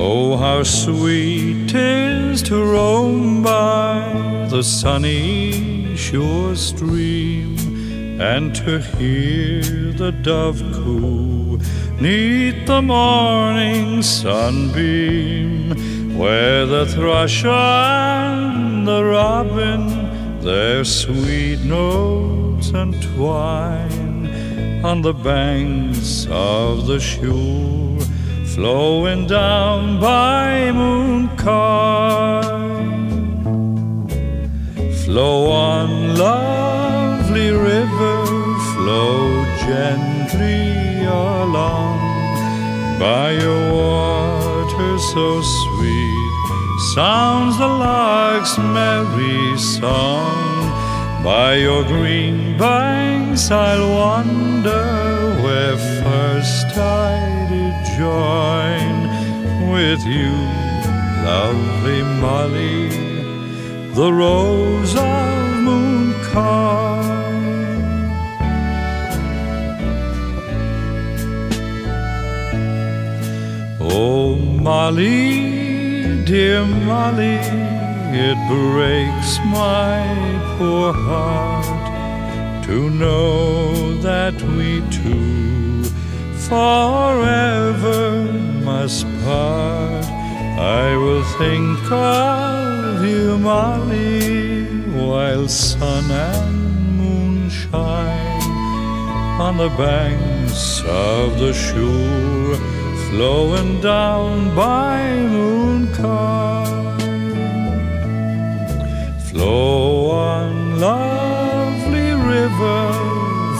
Oh, how sweet 'tis to roam by the sunny Suir stream and to hear the dove coo neath the morning sunbeam, where the thrush and the robin their sweet notes entwine on the banks of the Suir, flowing down by Mooncoin. Flow on, lovely river, flow gently along by your water so sweet. Sounds the lark's merry song. By your green banks I'll wander where first I join with you, lovely Molly, the rose of Mooncoin. Oh, Molly, dear Molly, it breaks my poor heart to know that we two forever must part. I will think of you, Molly, while sun and moon shine on the banks of the Suir, flowing down by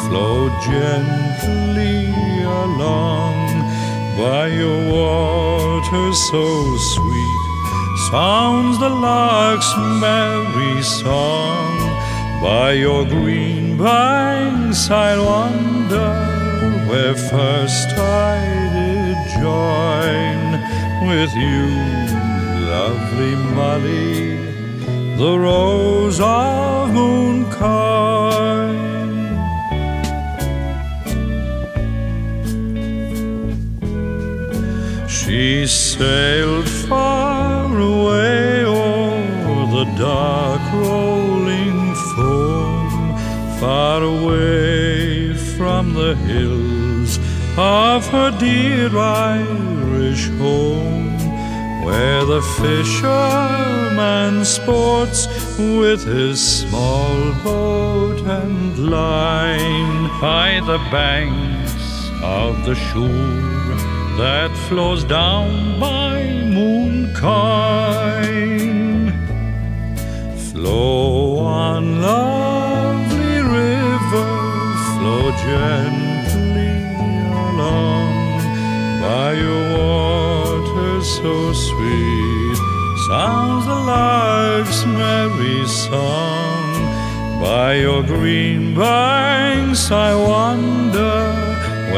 flow gently along by your water so sweet. Sounds the lark's merry song. By your green banks I'll wander where first I did join with you, lovely Molly the rose of She sailed far away o'er the dark rolling foam, far away from the hills of her dear Irish home where the fisherman sports with his small boat and line by the banks of the Suir that flows down by Mooncoin. Flow on, lovely river, flow gently along by your water so sweet. Sounds the life's merry song. By your green banks I wander,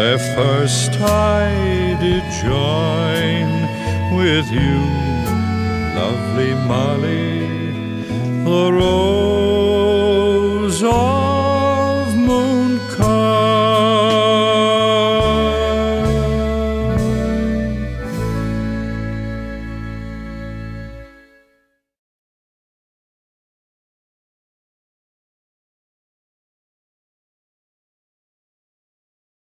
where first I did join with you, lovely Molly,